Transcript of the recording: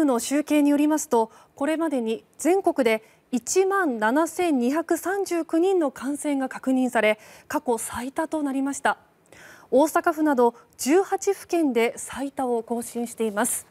ヌの集計によりますとこれまでに全国で1万7239人の感染が確認され過去最多となりました大阪府など18府県で最多を更新しています。